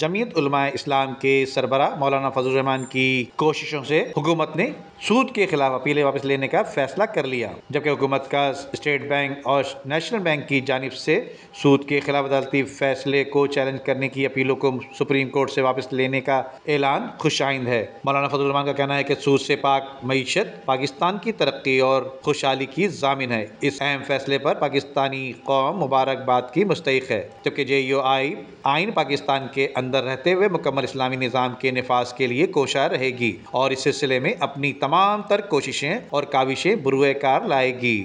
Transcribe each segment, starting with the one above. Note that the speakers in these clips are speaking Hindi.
जमीयत इस्लाम के सरबरा मौलाना फजल रहमान की कोशिशों से हुकूमत ने सूद के खिलाफ अपीलें वापस लेने का फैसला कर लिया, जबकि हुकूमत का स्टेट बैंक और नेशनल बैंक की जानब से सूद के खिलाफ अदालती फैसले को चैलेंज करने की अपीलों को सुप्रीम कोर्ट से वापस लेने का ऐलान खुशाइंद है। मौलाना फजल रहमान का कहना है कि सूद से पाक मीशत पाकिस्तान की तरक्की और खुशहाली की जामिन है। इस अहम फैसले पर पाकिस्तानी कौम मुबारकबाद की मुस्तक है, जबकि जे यू आई आइन पाकिस्तान के अंदर रहते हुए मुकम्मल इस्लामी निज़ाम के नफाज के लिए कोशा रहेगी और इस सिलसिले में अपनी तमाम तर कोशिशें और काविशें बुरुकार लाएगी।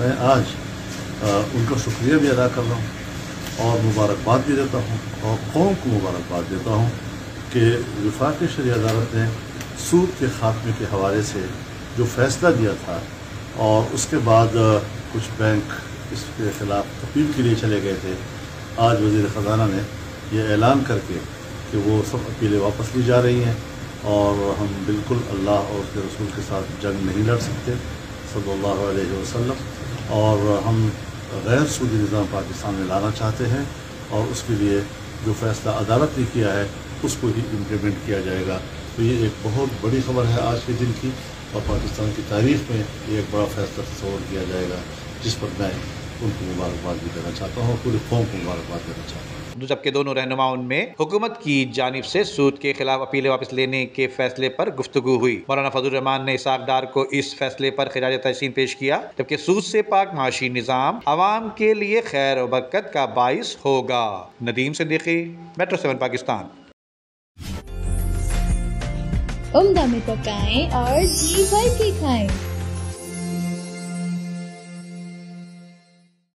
मैं आज उनका शुक्रिया भी अदा कर रहा हूँ और मुबारकबाद भी देता हूँ और कौम को मुबारकबाद देता हूँ कि विफाक शरी अदालत ने सूद के खात्मे के हवाले से जो फैसला दिया था और उसके बाद कुछ बैंक इसके ख़िलाफ़ अपील के लिए चले गए थे। आज वज़ी ख़जाना ने यह ऐलान करके कि वो सब अपीलें वापस ली जा रही हैं और हम बिल्कुल अल्लाह और उसके रसूल के साथ जंग नहीं लड़ सकते, सल्लल्लाहु अलैहि वसल्लम। और हम गैर सूदी निज़ाम पाकिस्तान में लाना चाहते हैं और उसके लिए जो फ़ैसला अदालत ने किया है, उसको ही इम्प्लीमेंट किया जाएगा। तो ये एक बहुत बड़ी खबर है आज के दिन की और पाकिस्तान की तारीख में ये एक बड़ा फैसला तस्वर किया जाएगा, जिस पर मैं उनको मुबारकबाद भी देना चाहता हूँ और पूरे कौम को मुबारकबाद देना चाहता हूँ। जबकि दोनों रहनुमाओं में हुकूमत की जानब से सूद के खिलाफ अपीलें वापस लेने के फैसले पर गुफ्तु हुई। मौलाना फजल रहमान ने इसाकदार को इस फैसले पर खराज तहसीन पेश किया, जबकि सूद से पाक माशी निज़ाम आवाम के लिए खैर और का बाइस होगा। नदीम से देखी मेट्रो सेवन पाकिस्तान। उम्दा में पकाएँ और जी भर के खाएँ।